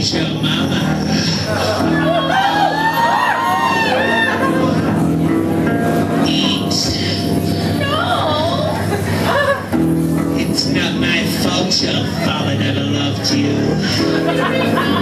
your mama. No. It's not my fault your father never loved you.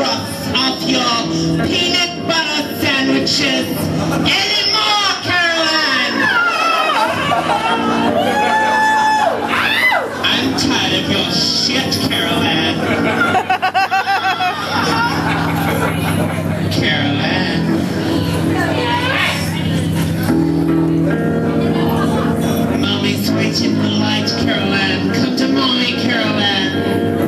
scraps of your peanut butter sandwiches anymore, Caroline! I'm tired of your shit, Caroline. Caroline. Mommy's waiting for light, Caroline. Come to mommy, Caroline.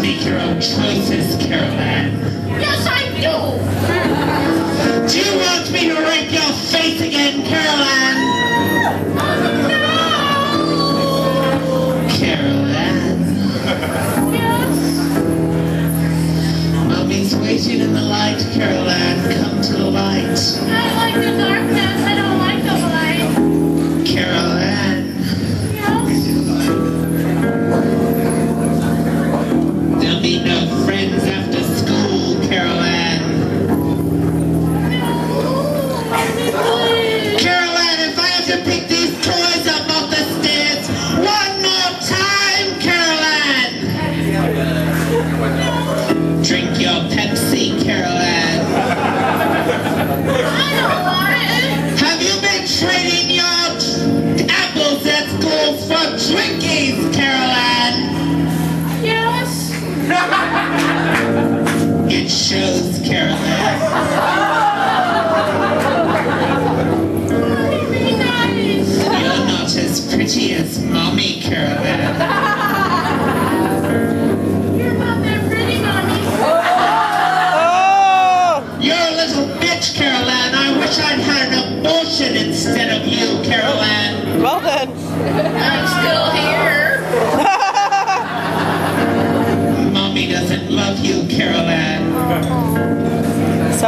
make your own choices, Caroline. Yes, I do. Do you want me to rip your face again, Caroline? No. Caroline. Yes. Mommy's waiting in the light, Caroline. Come to the light. I like the shows, Carol Anne. Very nice. You're not as pretty as Mommy, Carol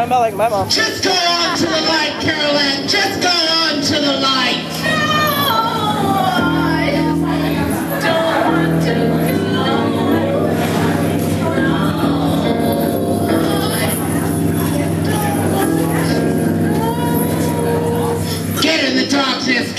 Sound about like my mom. Just go on to the light, Carol Anne. Just go on to the light. Get in the darkness,